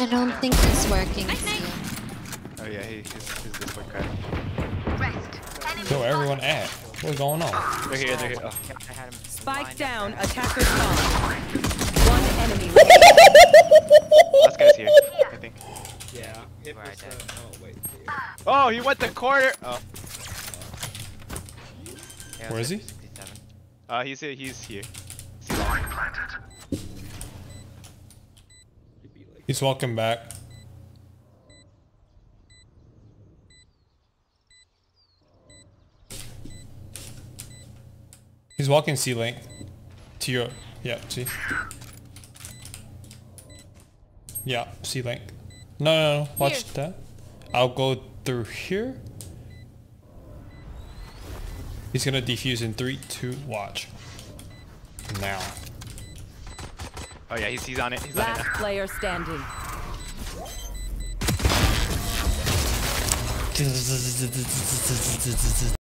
I don't think it's working. Oh yeah, he, he's, he's this one guy. Yo, everyone at? What's going on? They're here, they're here. Oh. I had him Spike down, up. attacker spawn. One enemy remaining. Last guy's here, I think. Yeah. It Right was, uh, oh wait. Oh, he went the corner! Oh. Yeah, Where is he? 67. Uh, he's here, he's here. He'd be like, He's walking back. He's walking C length. To your yeah, see. Yeah, C length. No no no, watch that. I'll go through here. He's gonna defuse in three, two, watch. Now. Oh yeah, he's, he's on it, he's on it Last player standing.